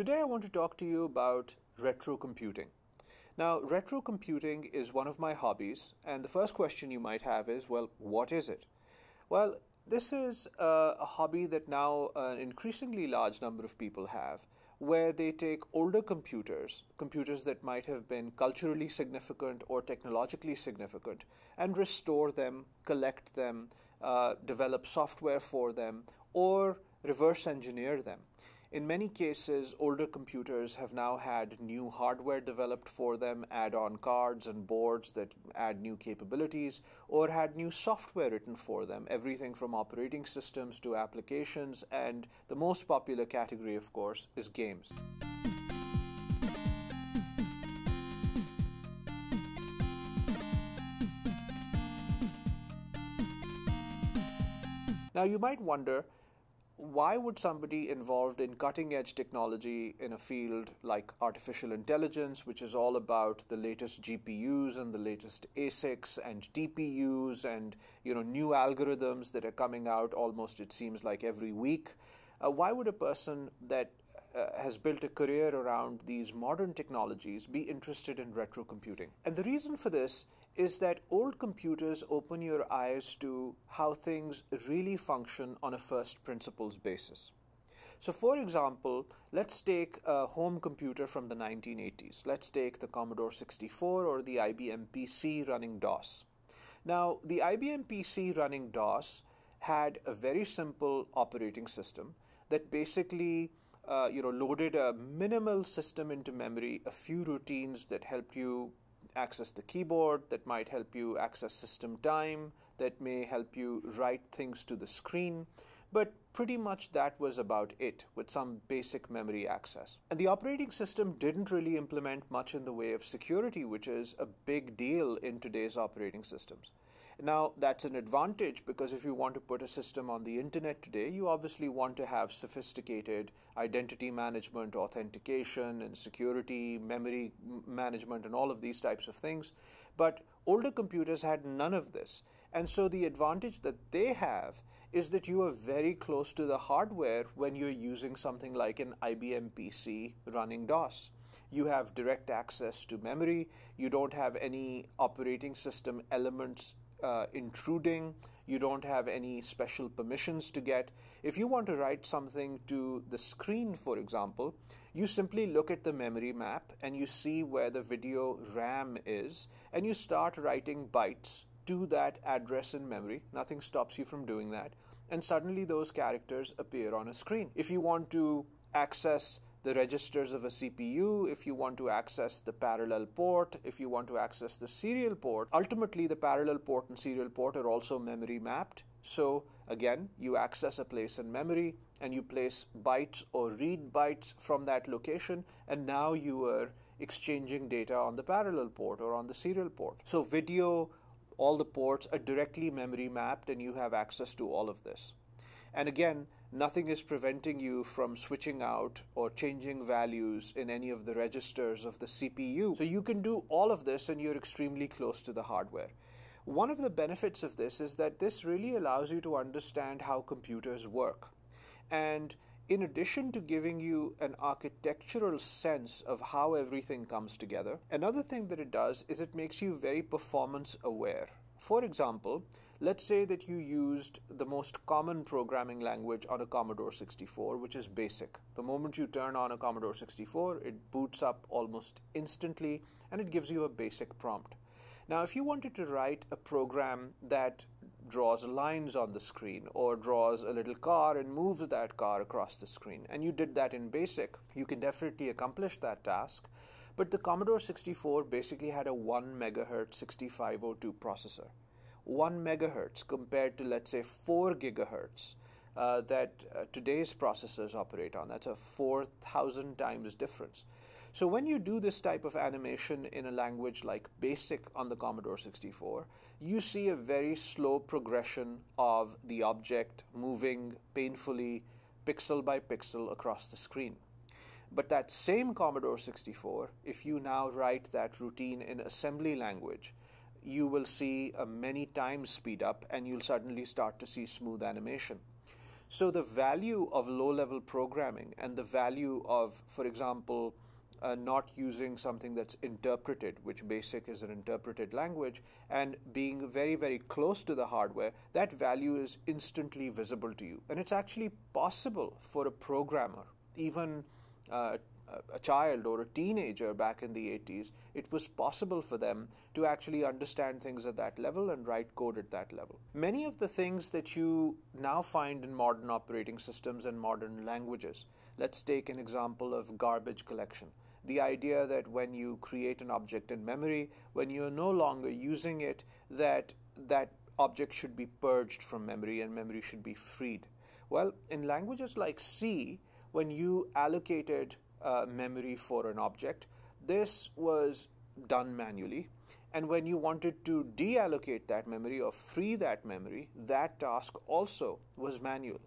Today I want to talk to you about retro computing. Now, retro computing is one of my hobbies, and the first question you might have is well, what is it? Well, this is a, a hobby that now an increasingly large number of people have, where they take older computers, computers that might have been culturally significant or technologically significant, and restore them, collect them, uh, develop software for them, or reverse engineer them. In many cases, older computers have now had new hardware developed for them, add on cards and boards that add new capabilities, or had new software written for them, everything from operating systems to applications, and the most popular category, of course, is games. Now, you might wonder why would somebody involved in cutting edge technology in a field like artificial intelligence, which is all about the latest GPUs and the latest ASICs and TPUs and you know new algorithms that are coming out almost it seems like every week, uh, why would a person that uh, has built a career around these modern technologies be interested in retro computing? And the reason for this is that old computers open your eyes to how things really function on a first principles basis. So, for example, let's take a home computer from the 1980s. Let's take the Commodore 64 or the IBM PC running DOS. Now, the IBM PC running DOS had a very simple operating system that basically uh, you know, loaded a minimal system into memory, a few routines that help you access the keyboard, that might help you access system time, that may help you write things to the screen. But pretty much that was about it, with some basic memory access. And the operating system didn't really implement much in the way of security, which is a big deal in today's operating systems. Now, that's an advantage because if you want to put a system on the internet today, you obviously want to have sophisticated identity management, authentication, and security, memory management, and all of these types of things. But older computers had none of this. And so the advantage that they have is that you are very close to the hardware when you're using something like an IBM PC running DOS. You have direct access to memory. You don't have any operating system elements uh, intruding. You don't have any special permissions to get. If you want to write something to the screen, for example, you simply look at the memory map and you see where the video RAM is, and you start writing bytes to that address in memory. Nothing stops you from doing that. And suddenly those characters appear on a screen. If you want to access the registers of a CPU, if you want to access the parallel port, if you want to access the serial port. Ultimately, the parallel port and serial port are also memory mapped. So again, you access a place in memory and you place bytes or read bytes from that location, and now you are exchanging data on the parallel port or on the serial port. So video, all the ports are directly memory mapped, and you have access to all of this. And again, nothing is preventing you from switching out or changing values in any of the registers of the CPU. So you can do all of this and you're extremely close to the hardware. One of the benefits of this is that this really allows you to understand how computers work. And in addition to giving you an architectural sense of how everything comes together, another thing that it does is it makes you very performance aware. For example, let's say that you used the most common programming language on a Commodore 64, which is BASIC. The moment you turn on a Commodore 64, it boots up almost instantly and it gives you a basic prompt. Now, if you wanted to write a program that draws lines on the screen or draws a little car and moves that car across the screen, and you did that in BASIC, you can definitely accomplish that task. But the Commodore 64 basically had a 1 megahertz 6502 processor. 1 megahertz compared to, let's say, 4 gigahertz uh, that uh, today's processors operate on. That's a 4,000 times difference. So when you do this type of animation in a language like BASIC on the Commodore 64, you see a very slow progression of the object moving painfully pixel by pixel across the screen. But that same Commodore 64, if you now write that routine in assembly language, you will see a many times speed up and you'll suddenly start to see smooth animation. So the value of low-level programming and the value of, for example, uh, not using something that's interpreted, which BASIC is an interpreted language, and being very, very close to the hardware, that value is instantly visible to you. And it's actually possible for a programmer, even uh, a child or a teenager back in the 80s, it was possible for them to actually understand things at that level and write code at that level. Many of the things that you now find in modern operating systems and modern languages, let's take an example of garbage collection. The idea that when you create an object in memory, when you're no longer using it, that that object should be purged from memory and memory should be freed. Well, in languages like C, when you allocated uh, memory for an object. This was done manually. And when you wanted to deallocate that memory or free that memory, that task also was manual.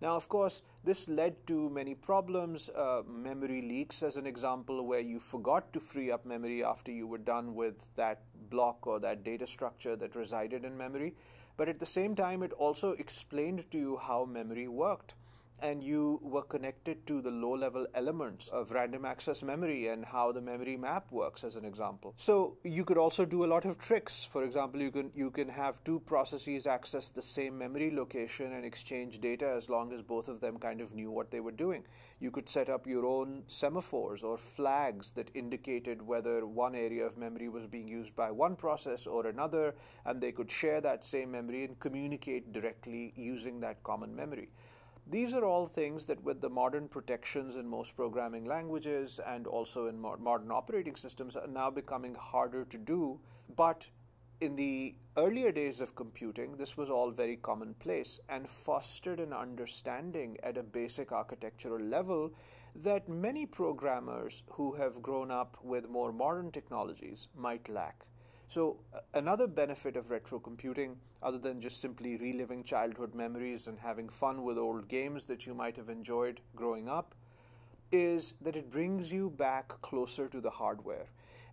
Now, of course, this led to many problems. Uh, memory leaks, as an example, where you forgot to free up memory after you were done with that block or that data structure that resided in memory. But at the same time, it also explained to you how memory worked and you were connected to the low level elements of random access memory and how the memory map works as an example. So you could also do a lot of tricks. For example you can you can have two processes access the same memory location and exchange data as long as both of them kind of knew what they were doing. You could set up your own semaphores or flags that indicated whether one area of memory was being used by one process or another and they could share that same memory and communicate directly using that common memory these are all things that, with the modern protections in most programming languages and also in modern operating systems, are now becoming harder to do. But in the earlier days of computing, this was all very commonplace and fostered an understanding at a basic architectural level that many programmers who have grown up with more modern technologies might lack. So, another benefit of retro computing, other than just simply reliving childhood memories and having fun with old games that you might have enjoyed growing up, is that it brings you back closer to the hardware.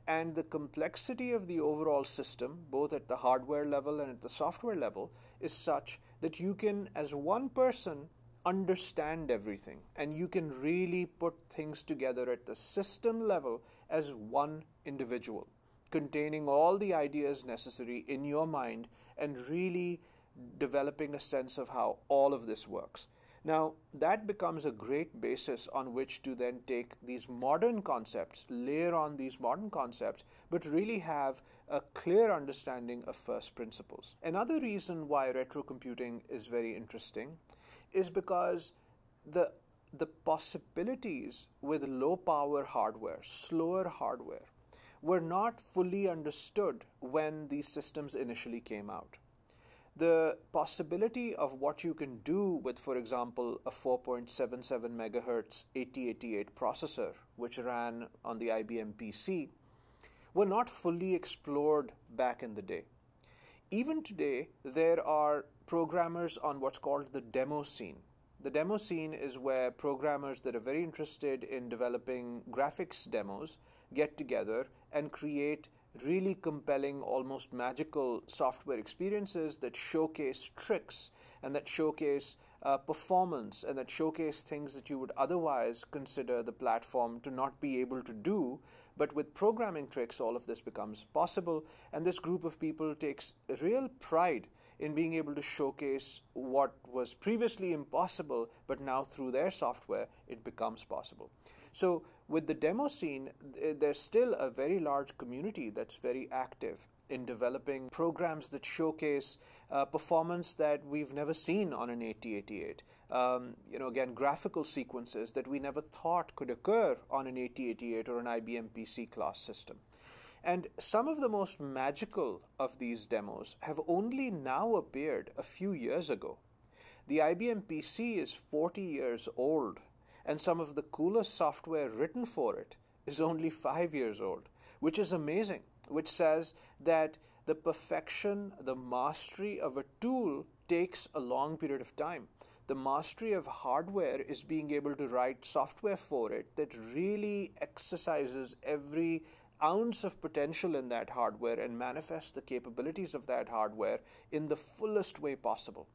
And the complexity of the overall system, both at the hardware level and at the software level, is such that you can, as one person, understand everything and you can really put things together at the system level as one individual containing all the ideas necessary in your mind and really developing a sense of how all of this works. Now, that becomes a great basis on which to then take these modern concepts, layer on these modern concepts, but really have a clear understanding of first principles. Another reason why retro computing is very interesting is because the the possibilities with low power hardware, slower hardware, were not fully understood when these systems initially came out. The possibility of what you can do with, for example, a 4.77 megahertz 8088 processor, which ran on the IBM PC, were not fully explored back in the day. Even today, there are programmers on what's called the demo scene. The demo scene is where programmers that are very interested in developing graphics demos get together and create really compelling, almost magical software experiences that showcase tricks and that showcase uh, performance and that showcase things that you would otherwise consider the platform to not be able to do. But with programming tricks, all of this becomes possible. And this group of people takes real pride in being able to showcase what was previously impossible, but now through their software, it becomes possible. So with the demo scene, there's still a very large community that's very active in developing programs that showcase uh, performance that we've never seen on an 8088. Um, you know, again, graphical sequences that we never thought could occur on an 8088 or an IBM PC class system. And some of the most magical of these demos have only now appeared a few years ago. The IBM PC is 40 years old and some of the coolest software written for it is only five years old, which is amazing, which says that the perfection, the mastery of a tool takes a long period of time. The mastery of hardware is being able to write software for it that really exercises every ounce of potential in that hardware and manifests the capabilities of that hardware in the fullest way possible.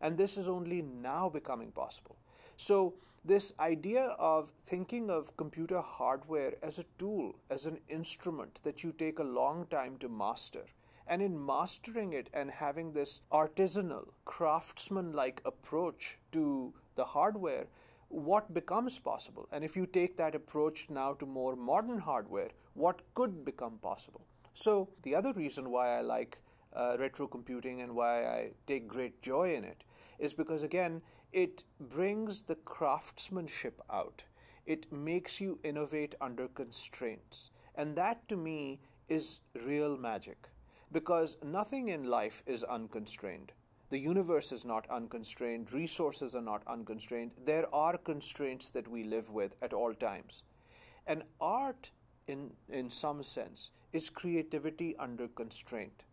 And this is only now becoming possible. So, this idea of thinking of computer hardware as a tool, as an instrument that you take a long time to master, and in mastering it and having this artisanal, craftsman like approach to the hardware, what becomes possible? And if you take that approach now to more modern hardware, what could become possible? So, the other reason why I like uh, retro computing and why I take great joy in it is because, again, it brings the craftsmanship out. It makes you innovate under constraints. And that to me is real magic because nothing in life is unconstrained. The universe is not unconstrained, resources are not unconstrained. There are constraints that we live with at all times. And art, in, in some sense, is creativity under constraint.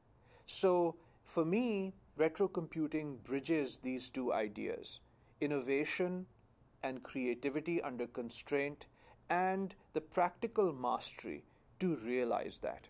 So, for me, retro computing bridges these two ideas innovation and creativity under constraint, and the practical mastery to realize that.